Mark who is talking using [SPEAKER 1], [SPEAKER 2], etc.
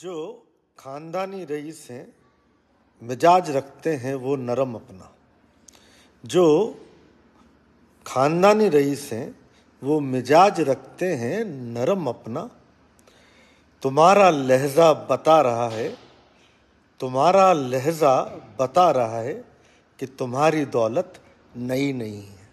[SPEAKER 1] जो खानदानी रईस हैं, मिजाज रखते हैं वो नरम अपना। जो खानदानी रईस हैं, वो मिजाज रखते हैं नरम अपना। तुम्हारा लहजा बता रहा है, तुम्हारा लहजा बता रहा है कि तुम्हारी दौलत नई नहीं है।